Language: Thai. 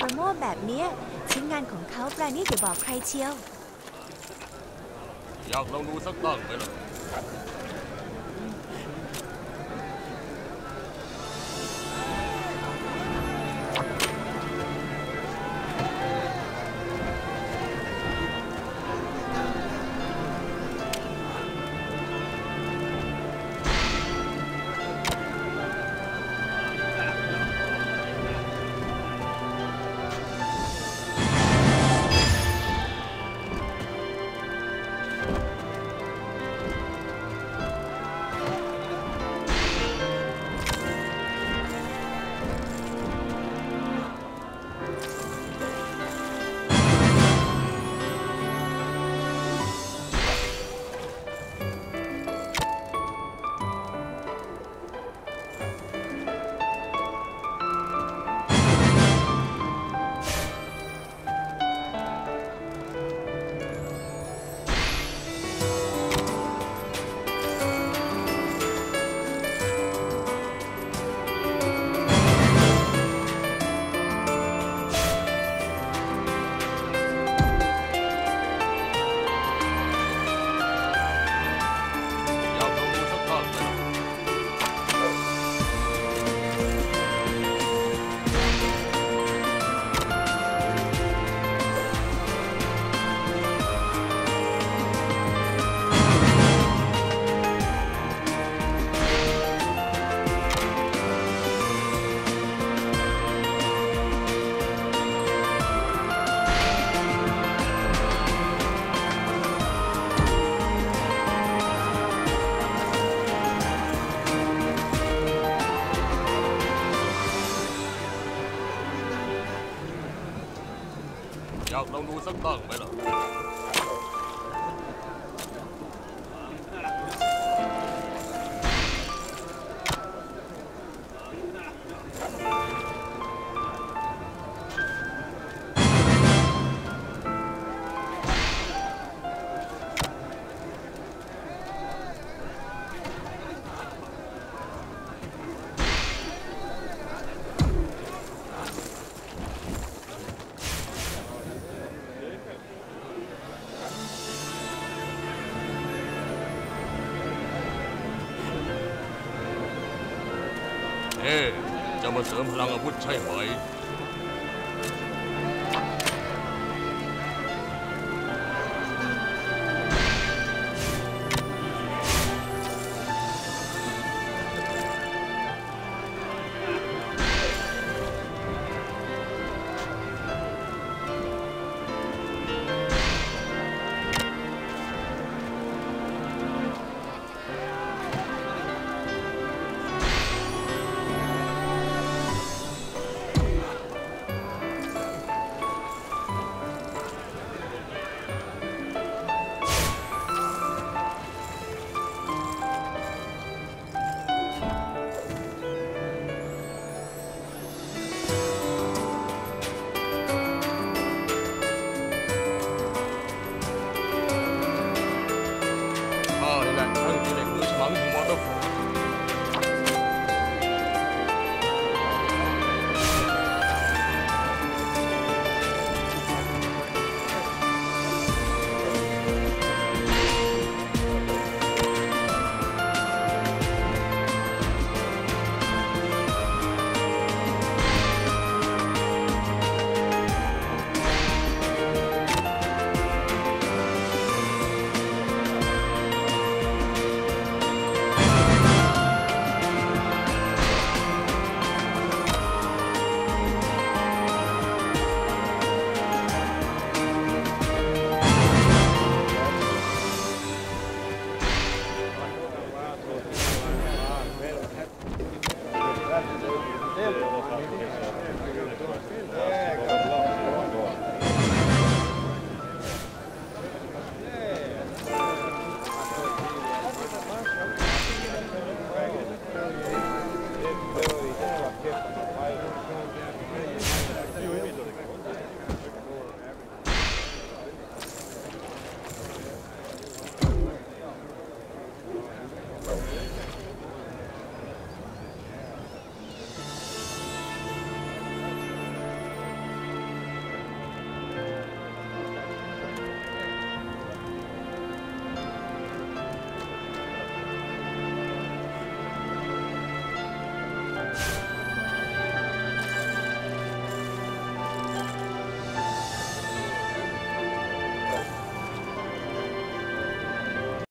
วแบบเนี้ยชิ้นงานของเขาปราณีตจะบอกใครเชียว อยากลองดูสักตั้งไหมล่ะ อยากลอง เอ๊ะจะมาเสริมพลังอาวุธใช่ไหม